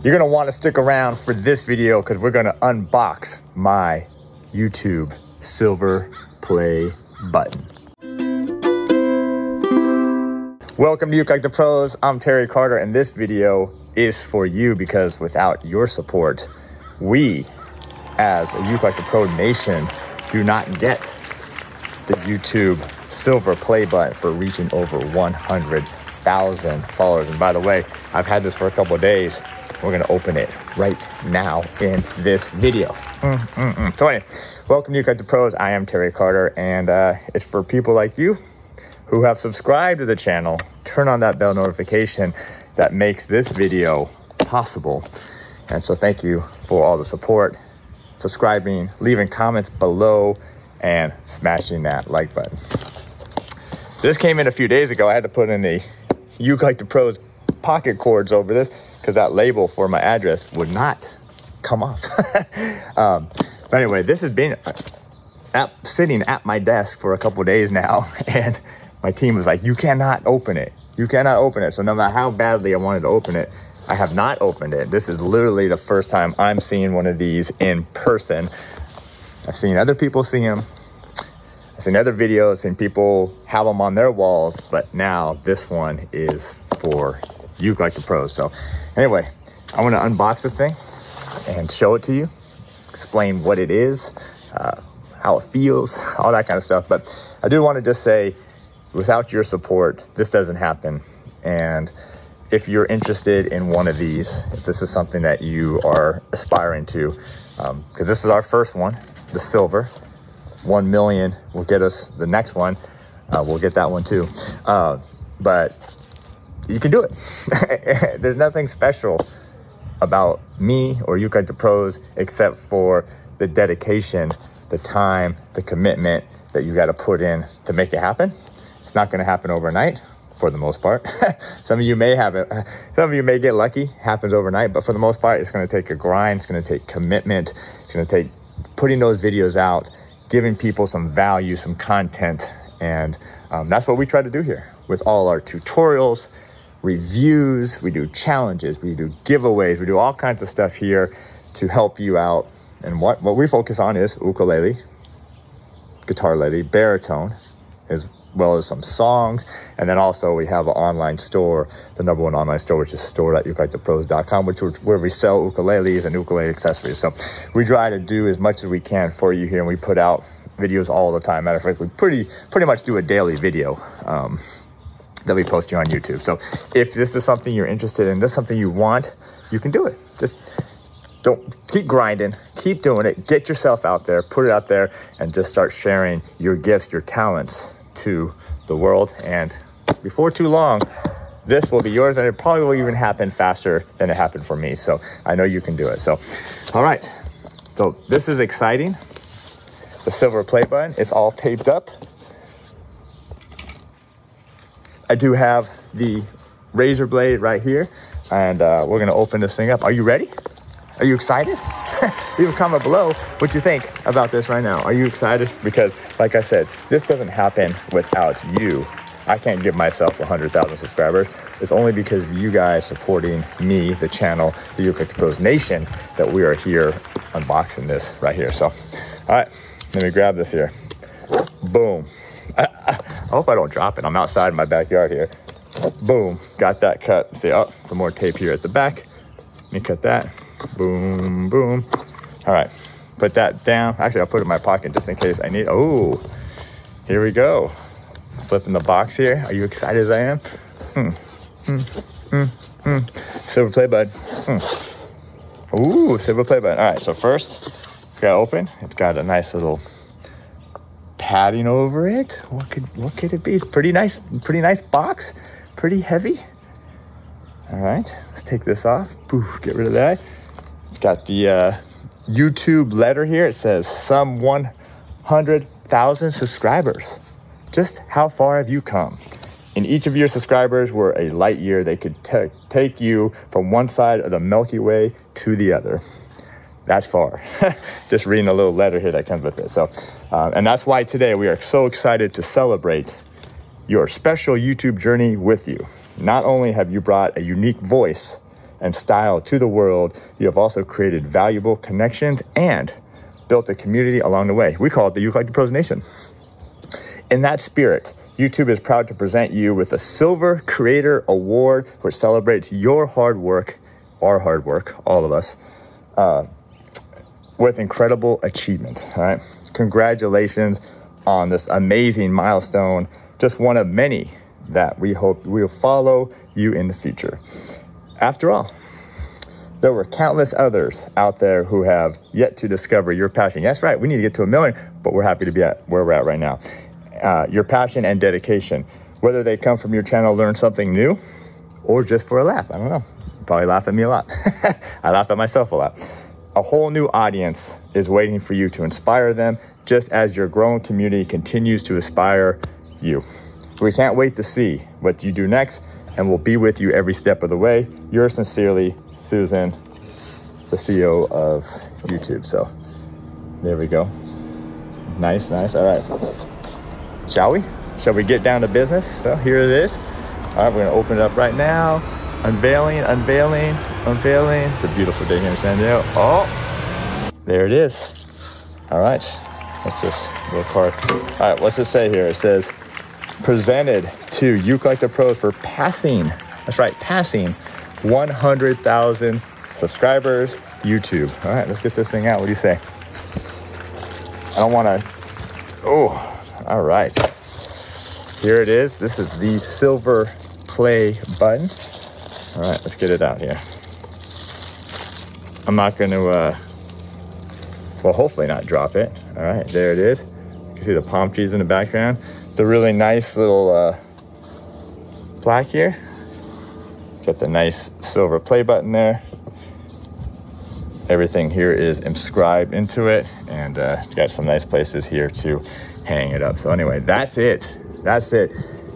You're gonna wanna stick around for this video because we're gonna unbox my YouTube silver play button. Welcome to Uke Like the Pros. I'm Terry Carter, and this video is for you because without your support, we, as a Uke Like the Pro nation, do not get the YouTube silver play button for reaching over 100,000 followers. And by the way, I've had this for a couple days. We're gonna open it right now in this video. Mm, mm, mm. So anyway, welcome to Uke the Pros. I am Terry Carter, and uh, it's for people like you who have subscribed to the channel, turn on that bell notification that makes this video possible. And so thank you for all the support, subscribing, leaving comments below, and smashing that like button. This came in a few days ago. I had to put in the Uke Like the Pros pocket chords over this because that label for my address would not come off. um, but anyway, this has been at, sitting at my desk for a couple days now, and my team was like, you cannot open it. You cannot open it. So no matter how badly I wanted to open it, I have not opened it. This is literally the first time I'm seeing one of these in person. I've seen other people see them. I've seen other videos, seen people have them on their walls, but now this one is for Uke Like the Pros. So anyway, I want to unbox this thing and show it to you, explain what it is, uh, how it feels, all that kind of stuff. But I do want to just say, without your support, this doesn't happen. And if you're interested in one of these, if this is something that you are aspiring to, because um, this is our first one, the silver, 1 million will get us the next one. Uh, we'll get that one too. Uh, but you can do it. There's nothing special about me or Uke Like the Pros except for the dedication, the time, the commitment that you got to put in to make it happen. It's not going to happen overnight for the most part. some of you may have it. Some of you may get lucky, happens overnight, but for the most part, it's going to take a grind. It's going to take commitment. It's going to take putting those videos out, giving people some value, some content. And um, that's what we try to do here with all our tutorials, reviews, we do challenges, we do giveaways, we do all kinds of stuff here to help you out. And what, what we focus on is ukulele, guitarlele, baritone, as well as some songs. And then also we have an online store, the number one online store, which is store.ukelikeThePros.com, which where we sell ukuleles and ukulele accessories. So we try to do as much as we can for you here, and we put out videos all the time. Matter of fact, we pretty pretty much do a daily video. Um, that we post you on YouTube. So if this is something you're interested in, this is something you want, you can do it. Just don't keep grinding, keep doing it, get yourself out there, put it out there, and just start sharing your gifts, your talents to the world. And before too long, this will be yours, and it probably will even happen faster than it happened for me. So I know you can do it. So, all right. So this is exciting. The silver play button is all taped up. I do have the razor blade right here, and uh, we're gonna open this thing up. Are you ready? Are you excited? Leave a comment below what you think about this right now. Are you excited? Because, like I said, this doesn't happen without you. I can't give myself 100,000 subscribers. It's only because of you guys supporting me, the channel, the Pros Nation, that we are here unboxing this right here. So, all right, let me grab this here. Boom. I, I, hope I don't drop it. I'm outside in my backyard here. Boom, got that cut. See, oh, some more tape here at the back. Let me cut that. Boom, boom. All right, put that down. Actually, I'll put it in my pocket just in case I need. Oh, here we go. Flipping the box here. Are you excited as I am? Hmm, hmm, hmm, hmm. Silver play bud. Hmm. Ooh, silver play bud. All right, so first, got open. It's got a nice little padding over it. What could what could it be? It's pretty nice, pretty nice box. Pretty heavy. All right, let's take this off. Poof, get rid of that. It's got the uh, YouTube letter here. It says some 100,000 subscribers. Just how far have you come? And each of your subscribers were a light year. They could take you from one side of the Milky Way to the other that's far. Just reading a little letter here that comes with it. So, uh, and that's why today we are so excited to celebrate your special YouTube journey with you. Not only have you brought a unique voice and style to the world, you have also created valuable connections and built a community along the way. We call it the Uke Like the Pros Nation. In that spirit, YouTube is proud to present you with a Silver Creator Award, which celebrates your hard work, our hard work, all of us, uh, with incredible achievement. All right. Congratulations on this amazing milestone, just one of many that we hope will follow you in the future. After all, there were countless others out there who have yet to discover your passion. That's right, we need to get to a million, but we're happy to be at where we're at right now. Uh, your passion and dedication, whether they come from your channel, learn something new, or just for a laugh. I don't know. Probably laugh at me a lot. I laugh at myself a lot. A whole new audience is waiting for you to inspire them, just as your growing community continues to inspire you. We can't wait to see what you do next and we'll be with you every step of the way. Yours sincerely, Susan, the CEO of YouTube. So there we go. Nice, nice. All right. Shall we? Shall we get down to business? So here it is. All right, we're gonna open it up right now. Unveiling, unveiling, unveiling. It's a beautiful day here in San Diego. Oh, there it is. All right. What's this little card? All right, what's it say here? It says, presented to Uke Like the Pros for passing, that's right, passing 100,000 subscribers, YouTube. All right, let's get this thing out. What do you say? I don't want to, oh, all right. Here it is. This is the silver play button. All right, let's get it out here. I'm not going to, uh, well, hopefully not drop it. All right, there it is. You can see the palm trees in the background It's a really nice little uh, plaque here. Got the nice silver play button there. Everything here is inscribed into it and uh, got some nice places here to hang it up. So anyway, that's it. That's it.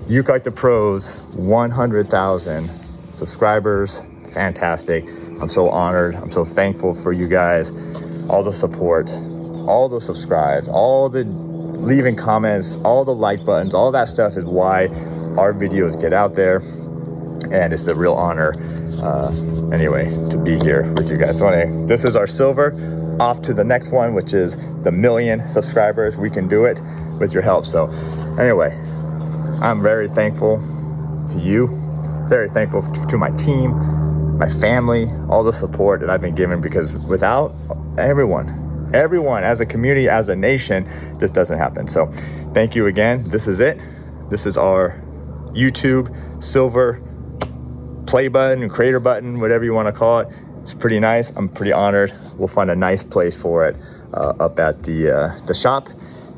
Uke Like the Pros, 100,000 subscribers. Fantastic. I'm so honored. I'm so thankful for you guys. All the support, all the subscribes, all the leaving comments, all the like buttons, all that stuff is why our videos get out there. And it's a real honor, uh, anyway, to be here with you guys. So anyway, this is our silver. Off to the next one, which is the million subscribers. We can do it with your help. So anyway, I'm very thankful to you, very thankful to my team, my family, all the support that I've been given because without everyone, everyone as a community, as a nation, this doesn't happen. So thank you again. This is it. This is our YouTube silver play button, creator button, whatever you want to call it. It's pretty nice. I'm pretty honored. We'll find a nice place for it uh, up at the, uh, the shop.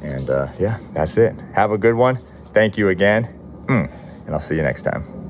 And uh, yeah, that's it. Have a good one. Thank you again. Mm. And I'll see you next time.